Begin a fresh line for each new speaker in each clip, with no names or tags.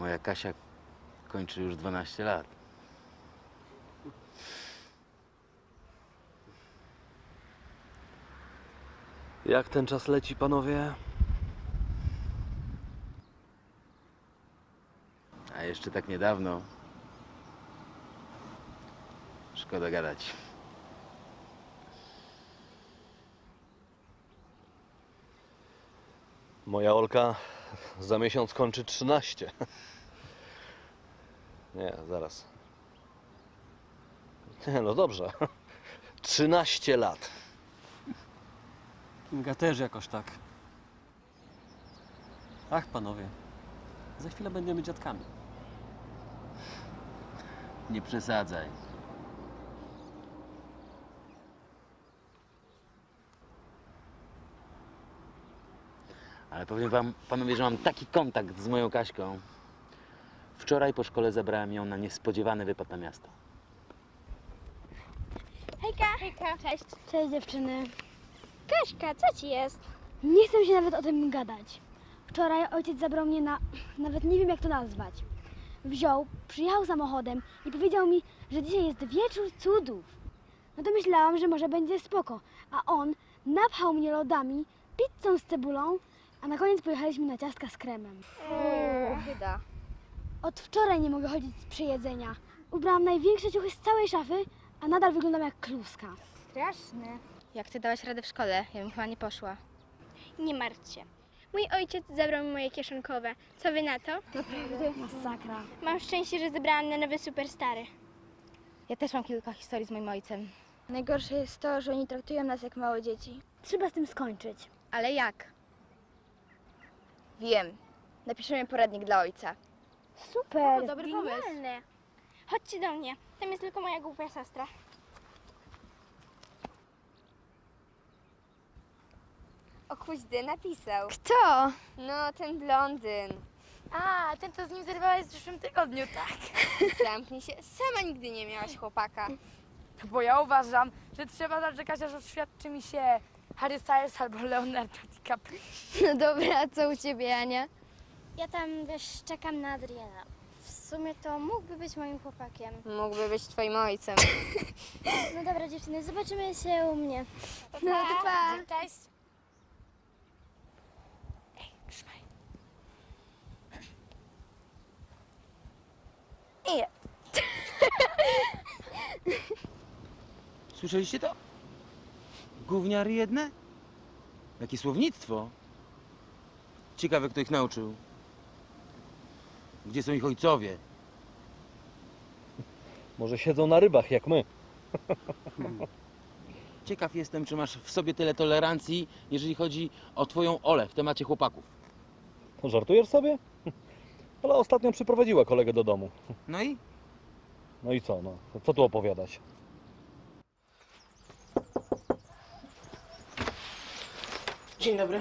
Moja Kasia kończy już 12 lat.
Jak ten czas leci, panowie?
A jeszcze tak niedawno. Szkoda gadać.
Moja Olka za miesiąc kończy 13. Nie, zaraz. Nie, no dobrze. 13 lat.
Kinga też jakoś tak. Ach, panowie. Za chwilę będziemy dziadkami.
Nie przesadzaj. Powiem wam, panowie, że mam taki kontakt z moją Kaśką. Wczoraj po szkole zabrałem ją na niespodziewany wypad na miasto.
Hejka! Hejka! Cześć!
Cześć dziewczyny.
Kaśka, co ci jest?
Nie chcę się nawet o tym gadać. Wczoraj ojciec zabrał mnie na. nawet nie wiem jak to nazwać. Wziął, przyjechał samochodem i powiedział mi, że dzisiaj jest wieczór cudów. No to myślałam, że może będzie spoko. A on napchał mnie lodami, pizzą z cebulą, a na koniec pojechaliśmy na ciastka z kremem.
Chyba.
Od wczoraj nie mogę chodzić z przejedzenia. Ubrałam największe ciuchy z całej szafy, a nadal wyglądam jak kluska.
Straszne. Jak ty dałaś radę w szkole? Ja bym chyba nie poszła. Nie martw się. Mój ojciec zabrał mi moje kieszonkowe. Co wy na to?
Masakra.
Mam szczęście, że zebrałam na nowe superstary. Ja też mam kilka historii z moim ojcem.
Najgorsze jest to, że oni traktują nas jak małe dzieci.
Trzeba z tym skończyć.
Ale jak?
Wiem. Napiszemy poradnik dla ojca.
Super.
Dobry pomysł. Chodźcie do mnie. Tam jest tylko moja głupia siostra.
O kuźdy napisał.
Kto?
No, ten blondyn.
A, ten co z nim zerwałeś w zeszłym tygodniu, tak?
Zamknij się. Sama nigdy nie miałaś chłopaka.
Bo ja uważam, że trzeba zaczekać, aż oświadczy mi się Harry Styles albo Leonardo DiCaprio.
No dobra, a co u ciebie, Ania?
Ja tam, wiesz, czekam na Adriana. W sumie to mógłby być moim chłopakiem.
Mógłby być twoim ojcem.
No dobra, dziewczyny, zobaczymy się u mnie.
No to pa.
Cześć.
Nie.
Słyszeliście to? Gówniary jedne? Jakie słownictwo? Ciekawe, kto ich nauczył. Gdzie są ich ojcowie?
Może siedzą na rybach jak my.
Ciekaw jestem, czy masz w sobie tyle tolerancji, jeżeli chodzi o twoją Olę w temacie chłopaków.
Żartujesz sobie? Ale ostatnio przyprowadziła kolegę do domu.
No i?
No i co, no? Co tu opowiadać?
Dzień dobry.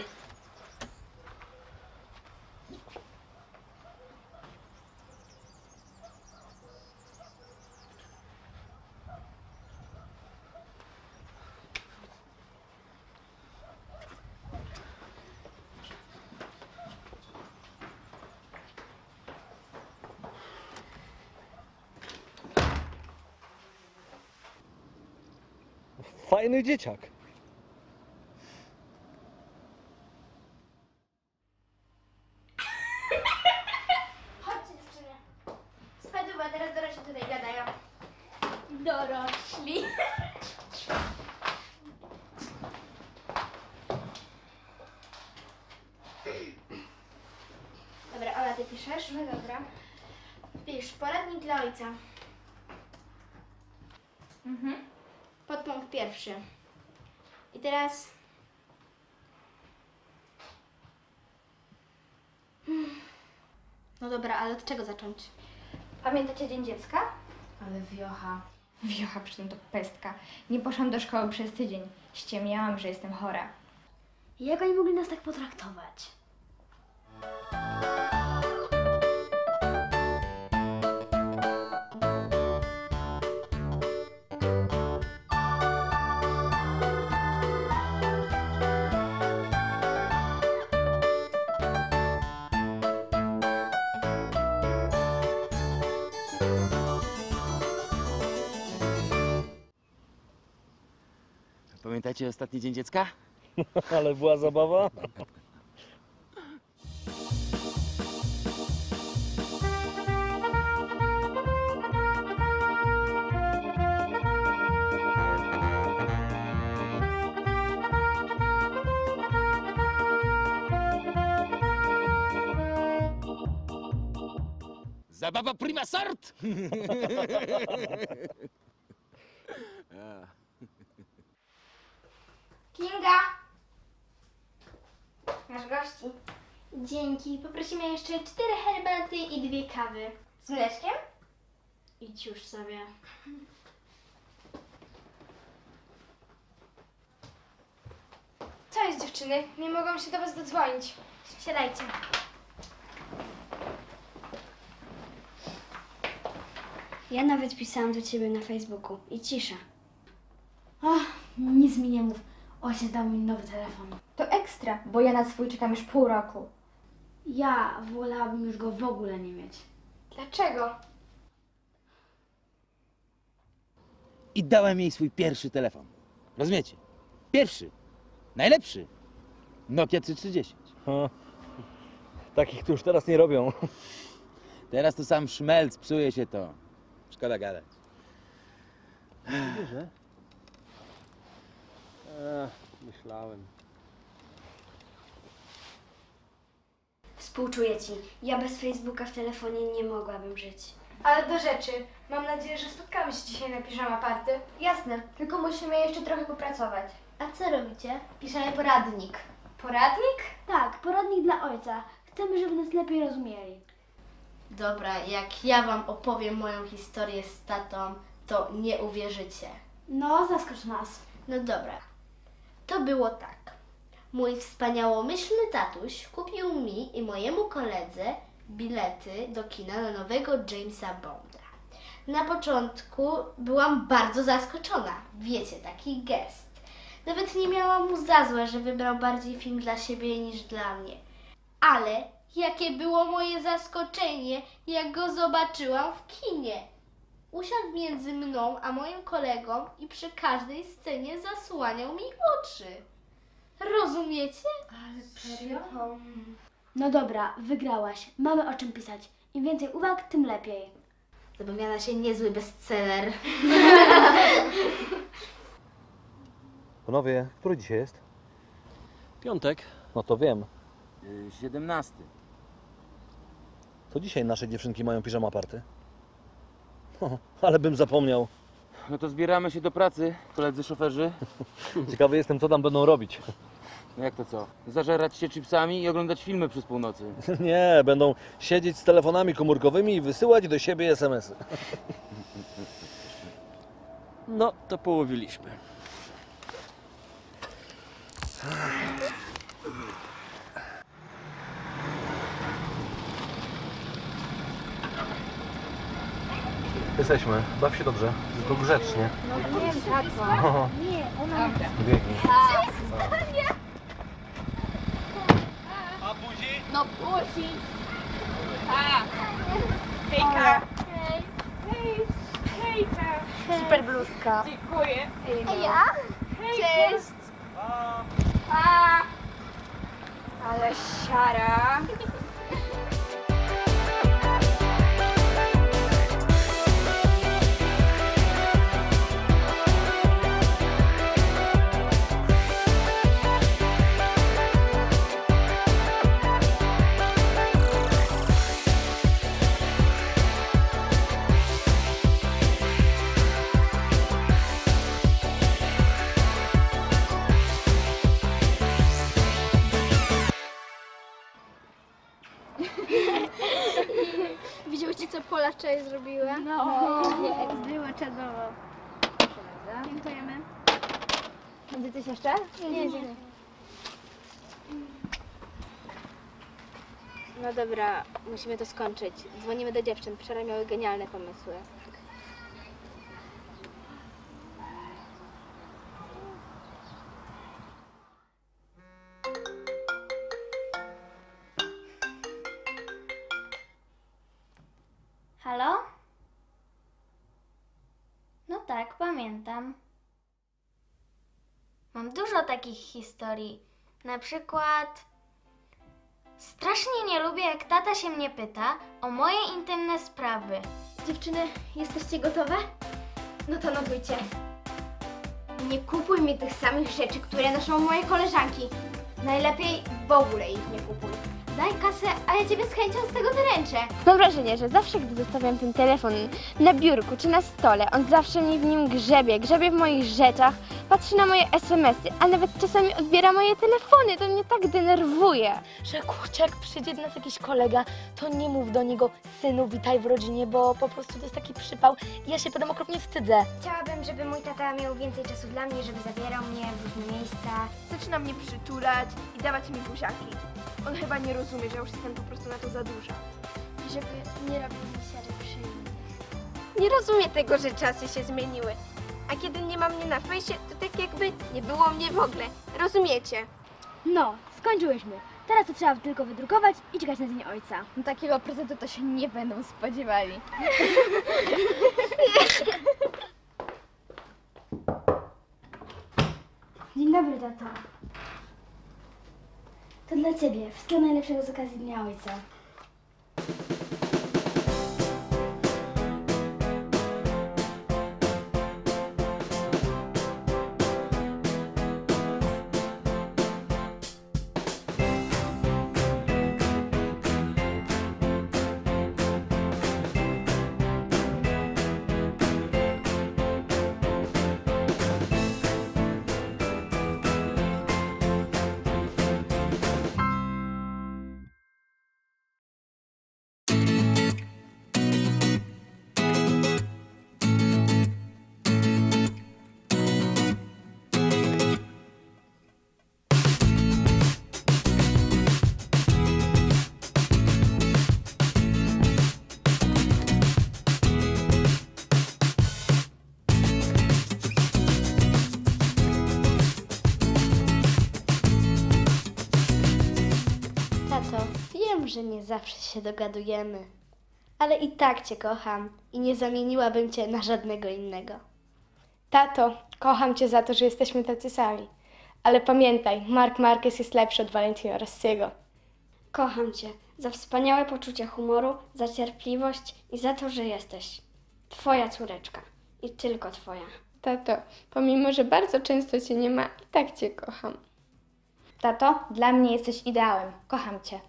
Fajny dzieciak.
Chodźcie, dziewczyny. Spaduwa, teraz dorośli tutaj gadają. Dorośli. Dobra, Ola, ty piszesz? No dobra. Pisz, poradnik dla ojca. Mhm. Podpunkt pierwszy. I teraz... No dobra, ale od czego zacząć?
Pamiętacie Dzień Dziecka?
Ale wiocha.
Wiocha przy tym to pestka. Nie poszłam do szkoły przez tydzień. Ściemniałam, że jestem chora.
Jak oni mogli nas tak potraktować?
Pamiętacie ostatni dzień dziecka?
Ale była zabawa.
Zabawa prima sort!
Kinga! Masz gości.
Dzięki. Poprosimy jeszcze cztery herbaty i dwie kawy.
Z mleczkiem?
Idź już sobie.
Co jest dziewczyny? Nie mogłam się do was dodzwonić.
Siadajcie.
Ja nawet pisałam do ciebie na Facebooku. I cisza. Ach, nic mi nie mów. Ojciec dał mi nowy telefon.
To ekstra, bo ja na swój czekam już pół roku.
Ja wolałabym już go w ogóle nie mieć.
Dlaczego?
I dałem jej swój pierwszy telefon. Rozumiecie? Pierwszy. Najlepszy. Nokia 330.
Ha. Takich tu już teraz nie robią.
Teraz to sam szmelc, psuje się to. Szkoda gadać.
myślałem.
Współczuję ci. Ja bez Facebooka w telefonie nie mogłabym żyć.
Ale do rzeczy. Mam nadzieję, że spotkamy się dzisiaj na piżama party. Jasne, tylko musimy jeszcze trochę popracować.
A co robicie?
Piszemy poradnik. Poradnik?
Tak, poradnik dla ojca. Chcemy, żeby nas lepiej rozumieli.
Dobra, jak ja wam opowiem moją historię z tatą, to nie uwierzycie.
No, zaskocz nas.
No dobra. To było tak. Mój wspaniałomyślny tatuś kupił mi i mojemu koledze bilety do kina na nowego Jamesa Bonda. Na początku byłam bardzo zaskoczona. Wiecie, taki gest. Nawet nie miałam mu za złe, że wybrał bardziej film dla siebie niż dla mnie. Ale jakie było moje zaskoczenie, jak go zobaczyłam w kinie. Usiadł między mną a moim kolegą i przy każdej scenie zasłaniał mi oczy. Rozumiecie?
No dobra, wygrałaś. Mamy o czym pisać. Im więcej uwag, tym lepiej.
Zapowiada się niezły bestseller.
Panowie, który dzisiaj jest?
Piątek.
No to wiem.
17.
To dzisiaj nasze dziewczynki mają piżama party. Ale bym zapomniał.
No to zbieramy się do pracy, koledzy szoferzy.
Ciekawy jestem, co tam będą robić.
No jak to co? Zażerać się chipsami i oglądać filmy przez północy.
Nie, będą siedzieć z telefonami komórkowymi i wysyłać do siebie SMS-y.
No, to połowiliśmy.
Jesteśmy. Baw się dobrze. Tylko grzecznie.
No wiem, tato.
Biegnij.
No buzi.
Super bluzka.
A ja? Cześć. A.
Ale siara.
Widzieliście, co Pola wczoraj zrobiła? No, było czadowo. Dziękujemy.
Będzie coś jeszcze?
Nie, nie. No dobra, musimy to skończyć. Dzwonimy do dziewczyn. Wczoraj miały genialne pomysły.
Pamiętam.
Mam dużo takich historii. Na przykład. Strasznie nie lubię, jak tata się mnie pyta o moje intymne sprawy.
Dziewczyny, jesteście gotowe? No to notujcie. Nie kupuj mi tych samych rzeczy, które noszą moje koleżanki. Najlepiej w ogóle ich nie kupuj. Daj kasę, a ja ciebie z chęcią z tego wyręczę.
Mam wrażenie, że zawsze, gdy zostawiam ten telefon na biurku czy na stole, on zawsze mi w nim grzebie, grzebie w moich rzeczach, patrzy na moje SMS-y, a nawet czasami odbiera moje telefony. To mnie tak denerwuje.
Że kurczę, jak przyjdzie do nas jakiś kolega, to nie mów do niego synu, witaj w rodzinie, bo po prostu to jest taki przypał i ja się potem okropnie wstydzę.
Chciałabym, żeby mój tata miał więcej czasu dla mnie, żeby zabierał mnie w różne miejsca.
Zaczyna mnie przytulać i dawać mi buziaki. On chyba nie rozumie, że ja już jestem po prostu na to za duża.
Żeby nie robił mi się przyjemnych. Nie rozumie tego, że czasy się zmieniły. A kiedy nie ma mnie na fejsie, to tak jakby nie było mnie w ogóle. Rozumiecie?
No, skończyłyśmy. Teraz to trzeba tylko wydrukować i czekać na dzień ojca.
Takiego prezentu to się nie będą spodziewali.
Dzień dobry, tato. To dla ciebie. Wszystkiego najlepszego z okazji dnia ojca.
Że nie zawsze się dogadujemy, ale i tak Cię kocham i nie zamieniłabym Cię na żadnego innego.
Tato, kocham cię za to, że jesteśmy tacy sami. Ale pamiętaj, Mark Marquez jest lepszy od Valentina Rossiego.
Kocham cię za wspaniałe poczucie humoru, za cierpliwość i za to, że jesteś. Twoja córeczka. I tylko twoja.
Tato, pomimo, że bardzo często cię nie ma, i tak cię kocham.
Tato, dla mnie jesteś ideałem. Kocham cię.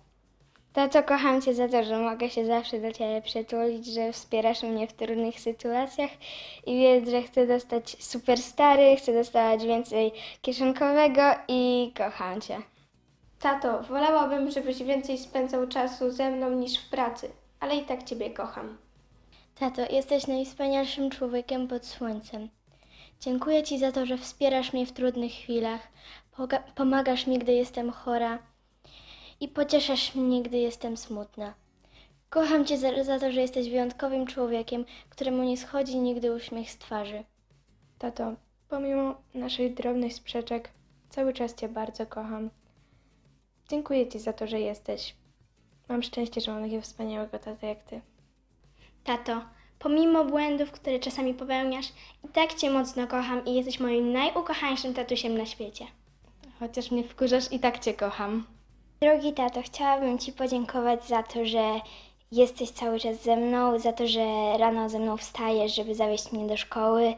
Tato, kocham cię za to, że mogę się zawsze do ciebie przytulić, że wspierasz mnie w trudnych sytuacjach i wiedz, że chcę dostać super stary, chcę dostawać więcej kieszonkowego i kocham cię. Tato, wolałabym, żebyś więcej spędzał czasu ze mną niż w pracy, ale i tak ciebie kocham. Tato, jesteś najwspanialszym człowiekiem pod słońcem. Dziękuję Ci za to, że wspierasz mnie w trudnych chwilach, pomagasz mi, gdy jestem chora i pocieszasz mnie, gdy jestem smutna. Kocham Cię za, za to, że jesteś wyjątkowym człowiekiem, któremu nie schodzi nigdy uśmiech z twarzy. Tato, pomimo naszych drobnych sprzeczek, cały czas Cię bardzo kocham. Dziękuję Ci za to, że jesteś. Mam szczęście, że mam takiego wspaniałego tatę jak Ty. Tato, pomimo błędów, które czasami popełniasz, i tak Cię mocno kocham i jesteś moim najukochańszym tatusiem na świecie. Chociaż mnie wkurzasz, i tak Cię kocham. Drogi tato, chciałabym Ci podziękować za to, że jesteś cały czas ze mną, za to, że rano ze mną wstajesz, żeby zawieźć mnie do szkoły,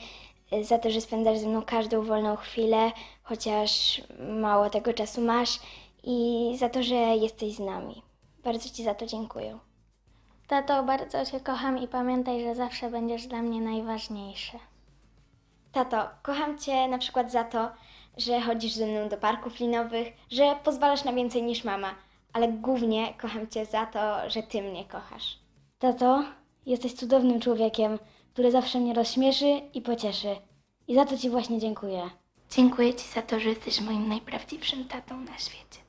y, za to, że spędzasz ze mną każdą wolną chwilę, chociaż mało tego czasu masz, i za to, że jesteś z nami. Bardzo Ci za to dziękuję. Tato, bardzo Cię kocham i pamiętaj, że zawsze będziesz dla mnie najważniejszy. Tato, kocham Cię na przykład za to, że chodzisz ze mną do parków linowych, że pozwalasz na więcej niż mama, ale głównie kocham Cię za to, że Ty mnie kochasz. Tato, jesteś cudownym człowiekiem, który zawsze mnie rozśmieszy i pocieszy. I za to Ci właśnie dziękuję. Dziękuję Ci za to, że jesteś moim najprawdziwszym tatą na świecie.